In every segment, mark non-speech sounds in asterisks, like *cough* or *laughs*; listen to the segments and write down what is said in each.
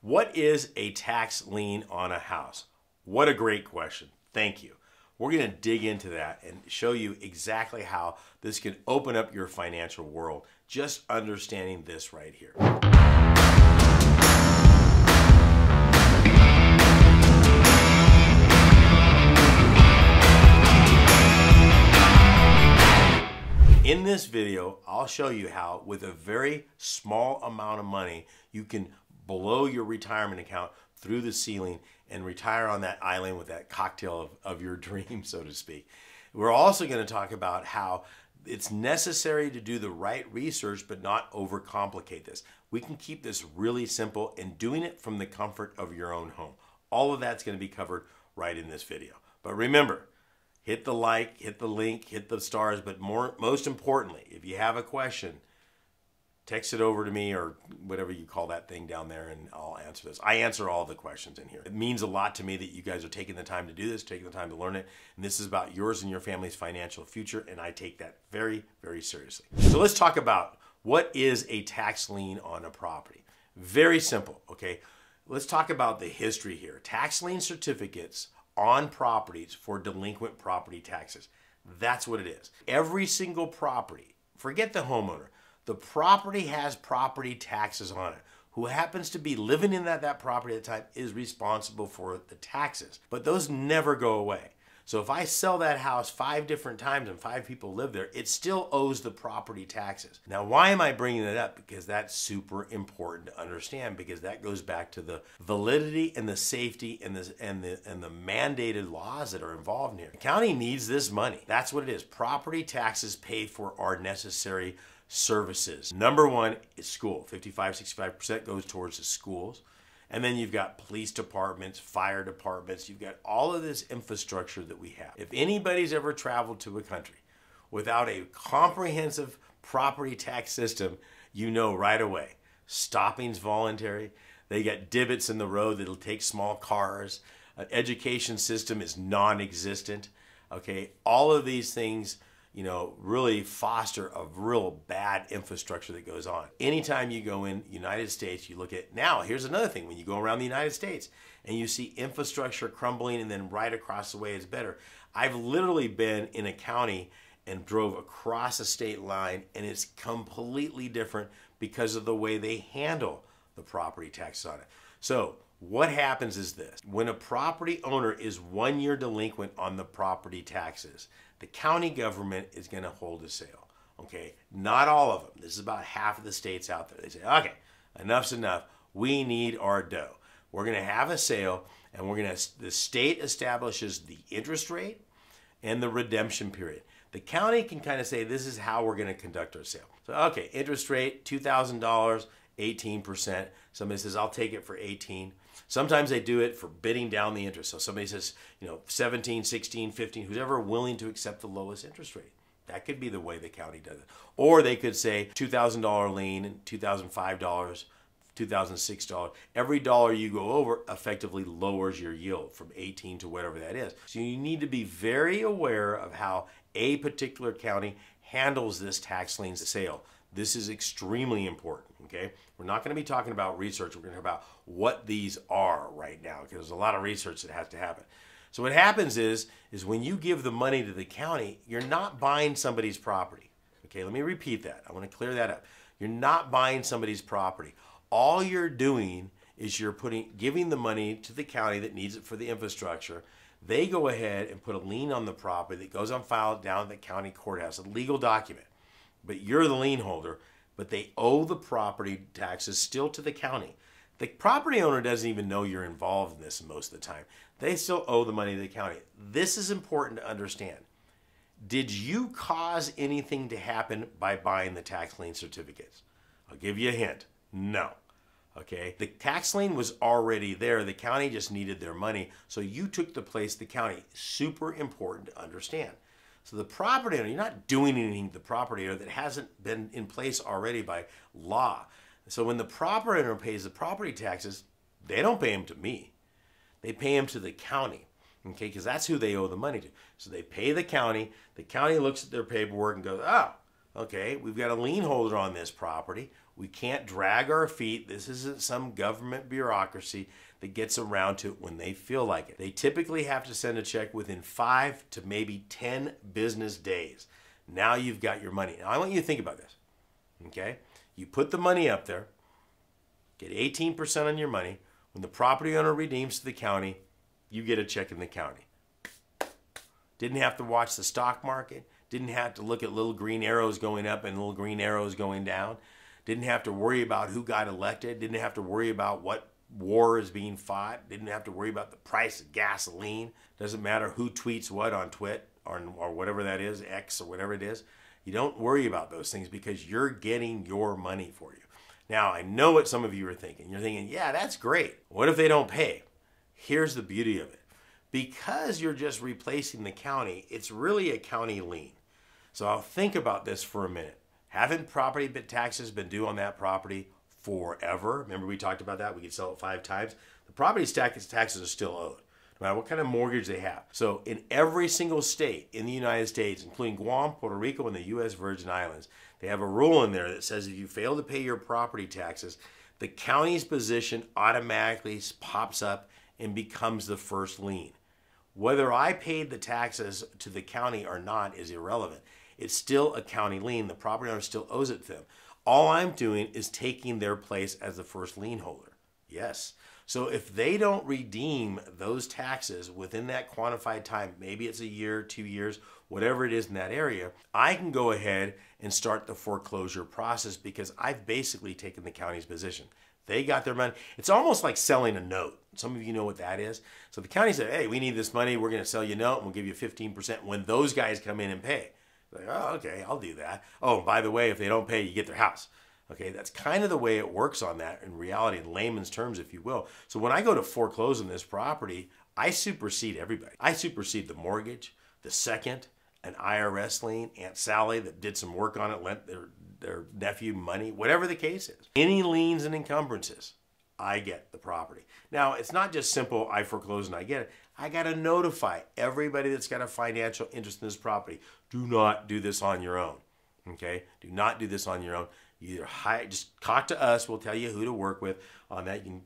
What is a tax lien on a house? What a great question. Thank you. We're going to dig into that and show you exactly how this can open up your financial world just understanding this right here. In this video, I'll show you how with a very small amount of money, you can blow your retirement account through the ceiling and retire on that island with that cocktail of, of your *laughs* dream, so to speak. We're also going to talk about how it's necessary to do the right research but not overcomplicate this. We can keep this really simple and doing it from the comfort of your own home. All of that's going to be covered right in this video. But remember, hit the like, hit the link, hit the stars, but more most importantly, if you have a question, text it over to me or whatever you call that thing down there and I'll answer this. I answer all the questions in here. It means a lot to me that you guys are taking the time to do this, taking the time to learn it. And this is about yours and your family's financial future and I take that very, very seriously. So let's talk about what is a tax lien on a property. Very simple, okay? Let's talk about the history here. Tax lien certificates on properties for delinquent property taxes. That's what it is. Every single property, forget the homeowner, the property has property taxes on it. Who happens to be living in that, that property at the time is responsible for the taxes. But those never go away. So if I sell that house five different times and five people live there, it still owes the property taxes. Now, why am I bringing it up? Because that's super important to understand because that goes back to the validity and the safety and the and the and the mandated laws that are involved here. The county needs this money. That's what it is. Property taxes paid for are necessary services. Number one is school. 55, 65% goes towards the schools. And then you've got police departments, fire departments, you've got all of this infrastructure that we have. If anybody's ever traveled to a country without a comprehensive property tax system, you know right away. Stopping's voluntary. They got divots in the road that'll take small cars. An education system is non existent. Okay, all of these things you know, really foster a real bad infrastructure that goes on. Anytime you go in United States, you look at now, here's another thing when you go around the United States and you see infrastructure crumbling and then right across the way is better. I've literally been in a county and drove across a state line and it's completely different because of the way they handle the property tax on it. So, what happens is this when a property owner is one year delinquent on the property taxes, the county government is going to hold a sale. Okay, not all of them. This is about half of the states out there. They say, okay, enough's enough. We need our dough. We're going to have a sale, and we're going to. The state establishes the interest rate and the redemption period. The county can kind of say this is how we're going to conduct our sale. So, okay, interest rate two thousand dollars, eighteen percent. Somebody says I'll take it for eighteen. Sometimes they do it for bidding down the interest. So somebody says, you know, 17, 16, 15, who's ever willing to accept the lowest interest rate. That could be the way the county does it. Or they could say $2,000 lien and $2,005, $2,006. Every dollar you go over effectively lowers your yield from 18 to whatever that is. So you need to be very aware of how a particular county handles this tax lien sale. This is extremely important, okay? We're not going to be talking about research. We're going to talk about what these are right now because there's a lot of research that has to happen. So what happens is, is when you give the money to the county, you're not buying somebody's property. Okay, let me repeat that. I want to clear that up. You're not buying somebody's property. All you're doing is you're putting giving the money to the county that needs it for the infrastructure. They go ahead and put a lien on the property that goes on file down at the county courthouse, a legal document but you're the lien holder, but they owe the property taxes still to the county. The property owner doesn't even know you're involved in this most of the time. They still owe the money to the county. This is important to understand. Did you cause anything to happen by buying the tax lien certificates? I'll give you a hint. No. Okay. The tax lien was already there. The county just needed their money. So you took the place the county. Super important to understand. So the property owner, you're not doing anything to the property owner that hasn't been in place already by law. So when the property owner pays the property taxes, they don't pay them to me. They pay them to the county, okay, because that's who they owe the money to. So they pay the county. The county looks at their paperwork and goes, oh, okay, we've got a lien holder on this property. We can't drag our feet. This isn't some government bureaucracy that gets around to it when they feel like it. They typically have to send a check within five to maybe 10 business days. Now you've got your money. Now I want you to think about this. Okay? You put the money up there, get 18% on your money. When the property owner redeems to the county, you get a check in the county. Didn't have to watch the stock market. Didn't have to look at little green arrows going up and little green arrows going down. Didn't have to worry about who got elected. Didn't have to worry about what war is being fought. Didn't have to worry about the price of gasoline. Doesn't matter who tweets what on Twit or, or whatever that is, X or whatever it is. You don't worry about those things because you're getting your money for you. Now, I know what some of you are thinking. You're thinking, yeah, that's great. What if they don't pay? Here's the beauty of it because you're just replacing the county, it's really a county lien. So I'll think about this for a minute. Haven't property taxes been due on that property forever? Remember we talked about that? We could sell it five times. The property taxes are still owed, no matter what kind of mortgage they have. So in every single state in the United States, including Guam, Puerto Rico, and the U.S. Virgin Islands, they have a rule in there that says if you fail to pay your property taxes, the county's position automatically pops up and becomes the first lien. Whether I paid the taxes to the county or not is irrelevant. It's still a county lien. The property owner still owes it to them. All I'm doing is taking their place as the first lien holder. Yes. So if they don't redeem those taxes within that quantified time, maybe it's a year, two years, whatever it is in that area, I can go ahead and start the foreclosure process because I've basically taken the county's position. They got their money. It's almost like selling a note. Some of you know what that is. So the county said, hey, we need this money. We're going to sell you a note and we'll give you 15% when those guys come in and pay. Like, oh, okay, I'll do that. Oh, by the way, if they don't pay, you get their house. Okay, that's kind of the way it works on that in reality, in layman's terms, if you will. So when I go to foreclose on this property, I supersede everybody. I supersede the mortgage, the second, an IRS lien, Aunt Sally that did some work on it, lent their their nephew money, whatever the case is. Any liens and encumbrances, I get the property. Now, it's not just simple, I foreclose and I get it. I got to notify everybody that's got a financial interest in this property. Do not do this on your own. Okay? Do not do this on your own. You either hire, just talk to us. We'll tell you who to work with on that. You can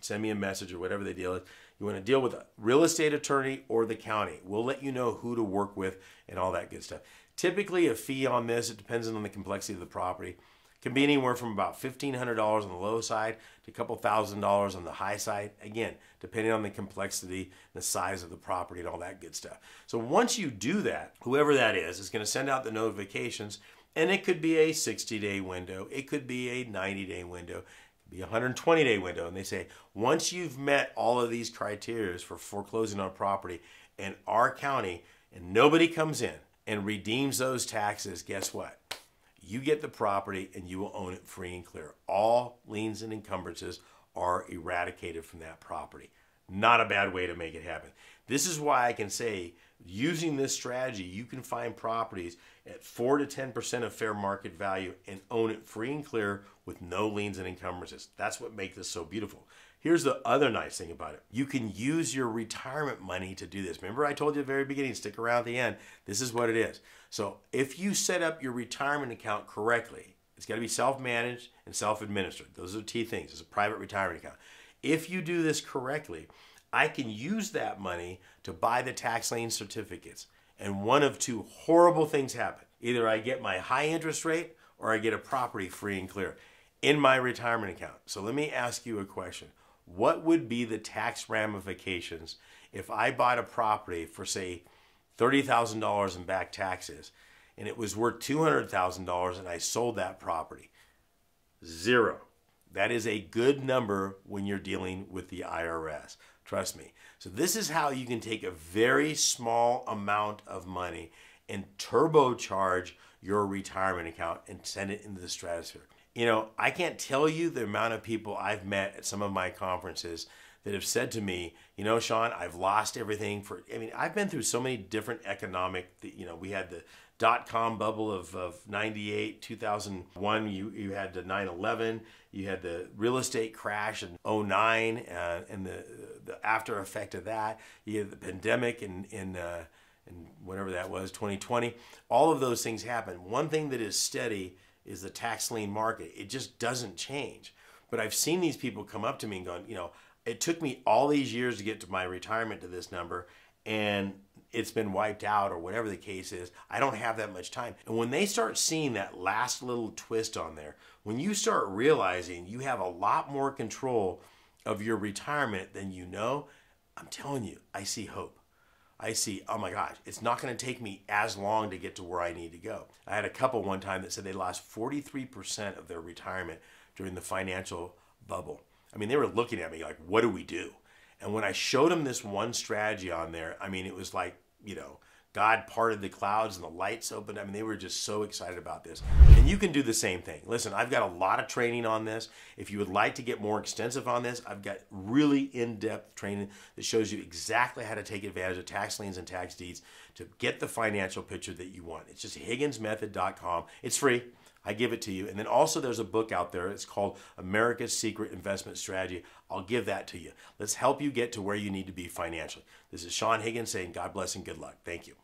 send me a message or whatever they deal with. You want to deal with a real estate attorney or the county. We'll let you know who to work with and all that good stuff. Typically, a fee on this, it depends on the complexity of the property, can be anywhere from about $1,500 on the low side to a couple thousand dollars on the high side. Again, depending on the complexity, the size of the property, and all that good stuff. So once you do that, whoever that is is going to send out the notifications, and it could be a 60 day window, it could be a 90 day window, could be a 120 day window and they say once you've met all of these criteria for foreclosing on a property in our county and nobody comes in and redeems those taxes, guess what? You get the property and you will own it free and clear. All liens and encumbrances are eradicated from that property. Not a bad way to make it happen. This is why I can say, using this strategy, you can find properties at 4 to 10% of fair market value and own it free and clear with no liens and encumbrances. That's what makes this so beautiful. Here's the other nice thing about it. You can use your retirement money to do this. Remember I told you at the very beginning, stick around the end. This is what it is. So if you set up your retirement account correctly, it's got to be self-managed and self-administered. Those are the key things. It's a private retirement account. If you do this correctly, I can use that money to buy the tax lien certificates. And one of two horrible things happen. Either I get my high interest rate or I get a property free and clear in my retirement account. So let me ask you a question what would be the tax ramifications if I bought a property for, say, $30,000 in back taxes and it was worth $200,000 and I sold that property? Zero. That is a good number when you're dealing with the IRS. Trust me. So, this is how you can take a very small amount of money and turbocharge your retirement account and send it into the stratosphere. You know, I can't tell you the amount of people I've met at some of my conferences that have said to me, you know, Saen, I've lost everything for, I mean, I've been through so many different economic, you know, we had the dot com bubble of, of 98, 2001, you, you had the 9 11, you had the real estate crash in 09, uh, and the, the after effect of that, you had the pandemic in, in, uh, in whatever that was, 2020. All of those things happen. One thing that is steady is the tax lien market. It just doesn't change. But I've seen these people come up to me and going, you know, it took me all these years to get to my retirement to this number, and it's been wiped out or whatever the case is. I don't have that much time. And when they start seeing that last little twist on there, when you start realizing you have a lot more control of your retirement than you know, I'm telling you, I see hope. I see, oh my gosh, it's not going to take me as long to get to where I need to go. I had a couple one time that said they lost 43% of their retirement during the financial bubble. I mean, they were looking at me like, what do we do? And when I showed them this one strategy on there, I mean, it was like, you know, God parted the clouds and the lights opened. I mean, they were just so excited about this. And you can do the same thing. Listen, I've got a lot of training on this. If you would like to get more extensive on this, I've got really in depth training that shows you exactly how to take advantage of tax liens and tax deeds to get the financial picture that you want. It's just higginsmethod.com. It's free. I give it to you. And then also there's a book out there. It's called America's Secret Investment Strategy. I'll give that to you. Let's help you get to where you need to be financially. This is Saen Higgins saying God bless and good luck. Thank you.